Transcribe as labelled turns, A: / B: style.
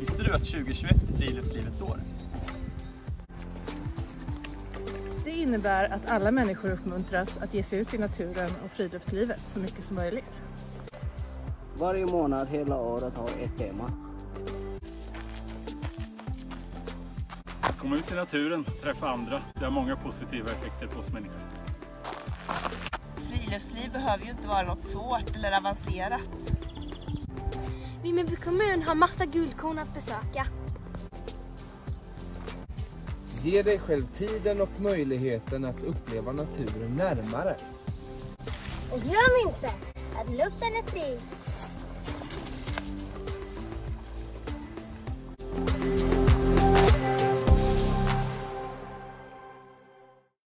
A: Visste du att 2021 är friluftslivets år?
B: Det innebär att alla människor uppmuntras att ge sig ut i naturen och friluftslivet så mycket som möjligt.
C: Varje månad hela året har ett tema.
D: Att komma ut i naturen, träffa andra, det har många positiva effekter på oss människor.
E: Friluftsliv behöver ju inte vara något svårt eller avancerat.
F: Vimmerby kommun har massa guldkorn att besöka.
G: Ge dig själv tiden och möjligheten att uppleva naturen närmare.
F: Och glöm inte att luften är fri.